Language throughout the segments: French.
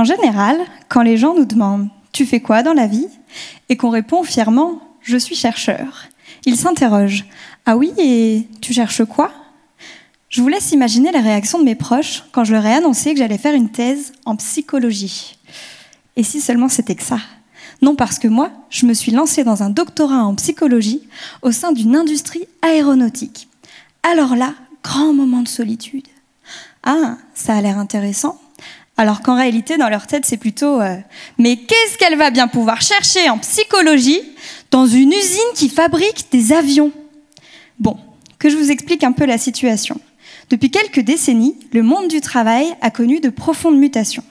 En général, quand les gens nous demandent Tu fais quoi dans la vie? et qu'on répond fièrement Je suis chercheur, ils s'interrogent Ah oui, et tu cherches quoi? Je vous laisse imaginer la réaction de mes proches quand je leur ai annoncé que j'allais faire une thèse en psychologie. Et si seulement c'était que ça Non, parce que moi, je me suis lancée dans un doctorat en psychologie au sein d'une industrie aéronautique. Alors là, grand moment de solitude. Ah, ça a l'air intéressant. Alors qu'en réalité, dans leur tête, c'est plutôt euh, Mais qu'est-ce qu'elle va bien pouvoir chercher en psychologie dans une usine qui fabrique des avions? Bon, que je vous explique un peu la situation. Depuis quelques décennies, le monde du travail a connu de profondes mutations.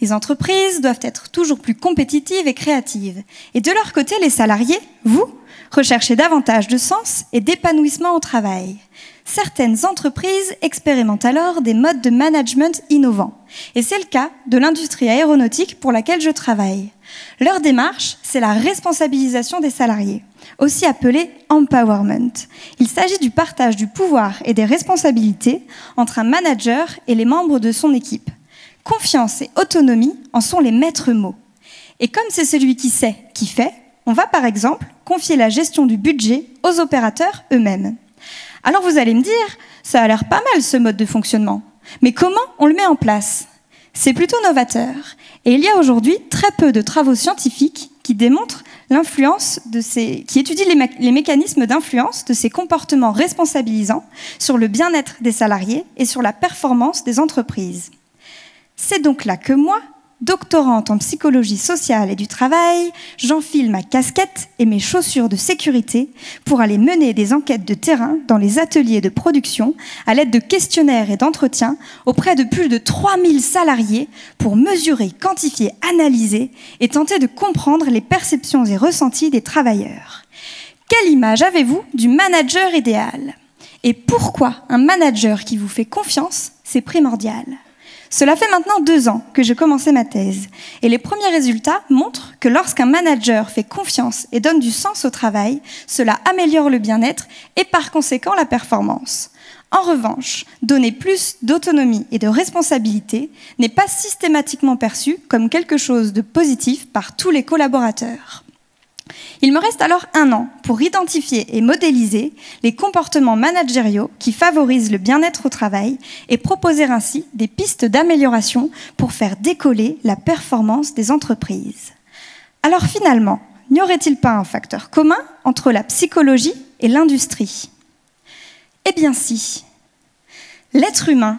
Les entreprises doivent être toujours plus compétitives et créatives. Et de leur côté, les salariés, vous, recherchez davantage de sens et d'épanouissement au travail. Certaines entreprises expérimentent alors des modes de management innovants. Et c'est le cas de l'industrie aéronautique pour laquelle je travaille. Leur démarche, c'est la responsabilisation des salariés, aussi appelée empowerment. Il s'agit du partage du pouvoir et des responsabilités entre un manager et les membres de son équipe. Confiance et autonomie en sont les maîtres mots. Et comme c'est celui qui sait qui fait, on va par exemple confier la gestion du budget aux opérateurs eux-mêmes. Alors vous allez me dire, ça a l'air pas mal ce mode de fonctionnement. Mais comment on le met en place? C'est plutôt novateur. Et il y a aujourd'hui très peu de travaux scientifiques qui démontrent l'influence de ces, qui étudient les, mécanismes d'influence de ces comportements responsabilisants sur le bien-être des salariés et sur la performance des entreprises. C'est donc là que moi, doctorante en psychologie sociale et du travail, j'enfile ma casquette et mes chaussures de sécurité pour aller mener des enquêtes de terrain dans les ateliers de production à l'aide de questionnaires et d'entretiens auprès de plus de 3000 salariés pour mesurer, quantifier, analyser et tenter de comprendre les perceptions et ressentis des travailleurs. Quelle image avez-vous du manager idéal? Et pourquoi un manager qui vous fait confiance, c'est primordial? Cela fait maintenant deux ans que j'ai commencé ma thèse et les premiers résultats montrent que lorsqu'un manager fait confiance et donne du sens au travail, cela améliore le bien-être et par conséquent la performance. En revanche, donner plus d'autonomie et de responsabilité n'est pas systématiquement perçu comme quelque chose de positif par tous les collaborateurs. Il me reste alors un an pour identifier et modéliser les comportements managériaux qui favorisent le bien-être au travail et proposer ainsi des pistes d'amélioration pour faire décoller la performance des entreprises. Alors finalement, n'y aurait-il pas un facteur commun entre la psychologie et l'industrie? Eh bien si. L'être humain